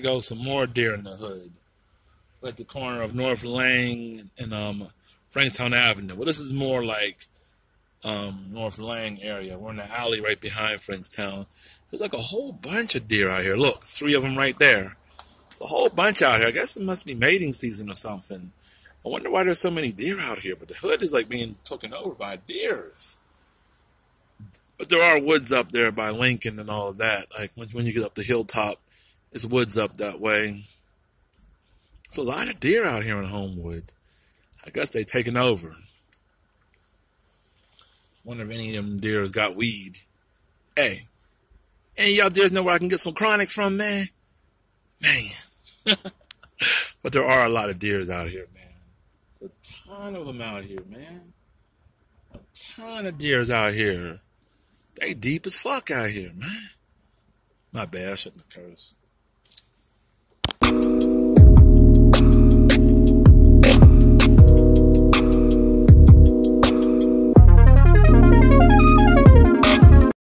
There goes some more deer in the hood. We're at the corner of North Lang and um, Frankstown Avenue. Well, this is more like um, North Lang area. We're in the alley right behind Frankstown. There's like a whole bunch of deer out here. Look, three of them right there. It's a whole bunch out here. I guess it must be mating season or something. I wonder why there's so many deer out here. But the hood is like being taken over by deers. But there are woods up there by Lincoln and all of that. Like when, when you get up the hilltop, there's woods up that way. It's a lot of deer out here in Homewood. I guess they taken over. Wonder if any of them deers got weed. Hey, any y'all deers know where I can get some chronic from, man? Man. but there are a lot of deers out here, man. A ton of them out here, man. A ton of deers out here. They deep as fuck out here, man. My bad, I shouldn't have cursed. Thank you